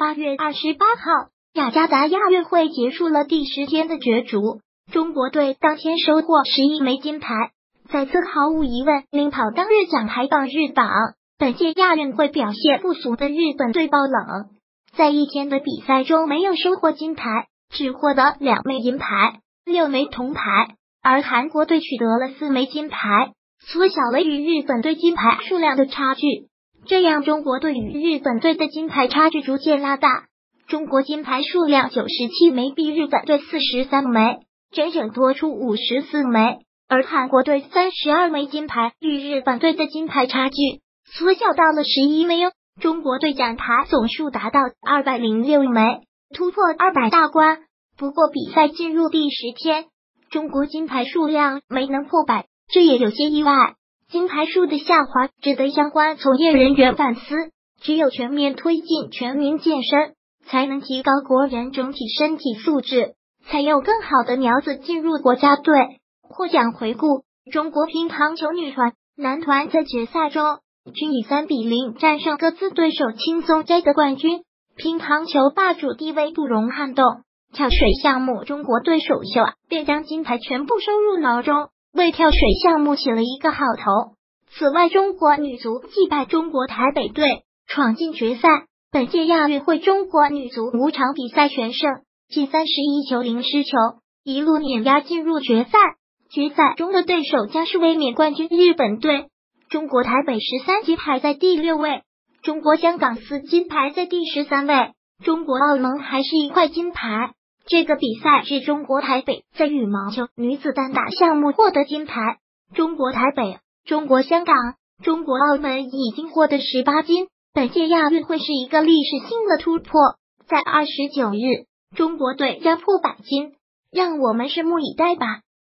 八月二十八号，雅加达亚运会结束了第十天的角逐，中国队当天收获十一枚金牌，再次毫无疑问领跑当日奖牌榜日榜。本届亚运会表现不俗的日本队爆冷，在一天的比赛中没有收获金牌，只获得两枚银牌、六枚铜牌，而韩国队取得了四枚金牌，缩小了与日本队金牌数量的差距。这样，中国队与日本队的金牌差距逐渐拉大。中国金牌数量九十七枚，比日本队四十三枚，整整多出五十四枚。而韩国队三十二枚金牌，与日本队的金牌差距缩小到了十一枚。中国队奖牌总数达到二百零六枚，突破二百大关。不过，比赛进入第十天，中国金牌数量没能破百，这也有些意外。金牌数的下滑值得相关从业人员反思。只有全面推进全民健身，才能提高国人整体身体素质，才有更好的苗子进入国家队。获奖回顾：中国乒乓球女团、男团在决赛中均以三比零战胜各自对手，轻松摘得冠军。乒乓球霸主地位不容撼动。跳水项目，中国队首秀便将金牌全部收入囊中。为跳水项目起了一个好头。此外，中国女足击败中国台北队，闯进决赛。本届亚运会，中国女足五场比赛全胜，近三十一球零失球，一路碾压进入决赛。决赛中的对手将是卫冕冠军日本队。中国台北十三金排在第六位，中国香港四金排在第十三位，中国澳门还是一块金牌。这个比赛是中国台北在羽毛球女子单打项目获得金牌。中国台北、中国香港、中国澳门已经获得十八金。本届亚运会是一个历史性的突破，在二十九日，中国队将破百金，让我们拭目以待吧。